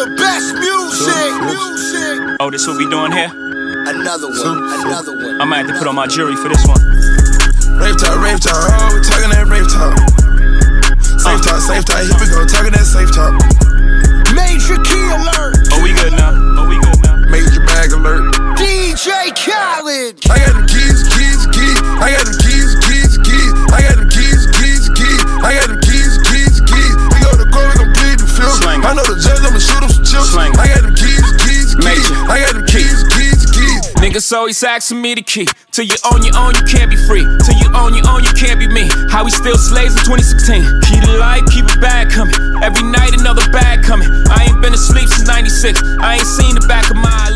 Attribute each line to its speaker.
Speaker 1: the best music. Music.
Speaker 2: Oh, this what we doing here?
Speaker 1: Another one. Another one.
Speaker 2: I might have to put on my jury for this one.
Speaker 3: Rave talk, rave talk, oh, we talking that rave talk. Safe uh. talk, safe talk, here we go, talking that safe talk.
Speaker 1: Major key alert.
Speaker 2: Oh, we good now. Oh, we good now.
Speaker 3: Major bag alert.
Speaker 1: DJ Khaled.
Speaker 3: I got keys, keys.
Speaker 2: Slang.
Speaker 3: I know the judge, I'ma shoot him some chips.
Speaker 2: Slang.
Speaker 3: I got them keys, keys, keys. I got them keys, keys, keys.
Speaker 2: Niggas always asking me the key. Till you own your own, you can't be free. Till you own your own, you can't be me. How we still slaves in 2016. Keep the light, keep it bag coming. Every night another bag coming. I ain't been asleep since 96. I ain't seen the back of my.